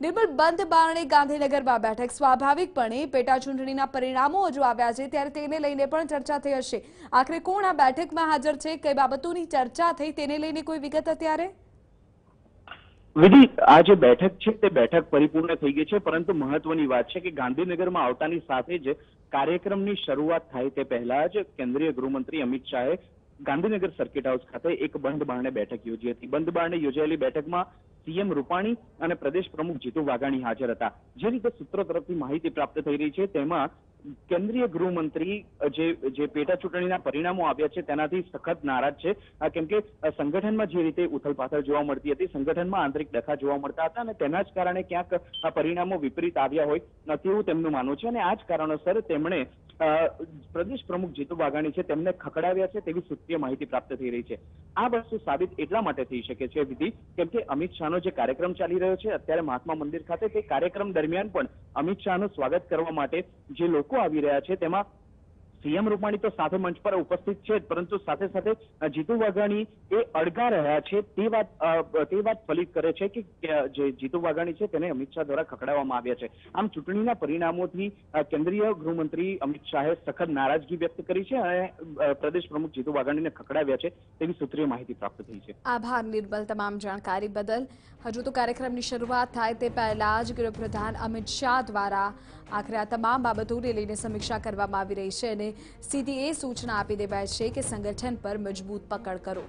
નિર્મલ બંધ બારણે ગાંધીનગરમાં બેઠક. સ્વાભાવિકપણે પેટા ચૂંટણીના પરિણામો હજુ આવ્યા છે, ત્યારે તેને લઈને પણ ચર્ચા થઈ હશે. આખરે કોણ આ બેઠકમાં હાજર છે, કઈ બાબતોની ચર્ચા થઈ તેને લઈને કોઈ વિગત અત્યારે? વિધિ, આ જે બેઠક છે તે બેઠક પરિપૂર્ણ થઈ ગઈ છે, પરંતુ મહત્વની વાત છે કે ગાંધીનગરમાં આવતાની સાથે જ કાર્યક્રમની શરૂઆત થાય તે પહેલા જ કેન્દ્રીય ગૃહમંત્રી અમિત શાહે ગાંધીનગર સર્કિટ હાઉસ ખાતે એક બંધ બારણે બેઠક યોજી હતી. બંધ બારણે યોજાયેલી બેઠકમાં સીએમ રૂપાણી અને પ્રદેશ પ્રમુખ જીતુ વાઘાણી હાજર હતા. જે રીતે સૂત્રો તરફથી માહિતી પ્રાપ્ત થઈ રહી છે, તેમાં કેન્દ્રીય ગૃહમંત્રી જે જે પેટા ચૂંટણીના પરિણામો આવ્યા છે, તેનાથી સખત નારાજ છે. કેમ કે સંગઠનમાં જે રીતે ઉથલપાથલ જોવા મળતી હતી, સંગઠનમાં આંતરિક ડખા જોવા મળતા હતા અને તેના જ કારણે ક્યાંક પરિણામો વિપરીત આવ્યા હોય તેવું તેમનું માનવું છે. અને આ જ કારણોસર તેમણે પ્રદેશ પ્રમુખ જીતુ વાઘાણી છે તેમને ખકડાવ્યા છે તેવી સૂત્રીય માહિતી પ્રાપ્ત થઈ રહી છે. આ વસ્તુ સાબિત એટલા માટે થઈ શકે છે વિધિ, કેમ કે અમિત શાહનો જે કાર્યક્રમ ચાલી રહ્યો છે, અત્યારે મહાત્મા મંદિર ખાતે તે કાર્યક્રમ દરમિયાન પણ અમિત શાહનું સ્વાગત કરવા માટે જે લોકો આવી રહ્યા છે તેમાં સીએમ રૂપાણી તો સાથે મંચ પર ઉપસ્થિત છે પરંતુ સાથે સાથે જીતુ વાઘાણી એ અડગા રહ્યા છે. તે વાત તે વાત ફલિત કરે છે કે જે જીતુ વાઘાણી છે તેને અમિત શાહ દ્વારા ખકડાવવામાં આવ્યા છે. આમ ચૂંટણીના પરિણામોથી કેન્દ્રીય ગૃહમંત્રી અમિત શાહે સખત નારાજગી વ્યક્ત કરી છે અને પ્રદેશ પ્રમુખ જીતુ વાઘાણીને ખકડાવ્યા છે તેવી સૂત્રીય માહિતી પ્રાપ્ત થઈ છે. આભાર નિર્મલ, તમામ જાણકારી બદલ. હજુ તો કાર્યક્રમની શરૂઆત થાય તે પહેલા જ ગૃહપ્રધાન અમિત શાહ દ્વારા આખરે આ તમામ બાબતોને લઈને સમીક્ષા કરવામાં આવી રહી છે અને સીધી એ સૂચના આપી દેવાય છે કે સંગઠન પર મજબૂત પકડ કરો.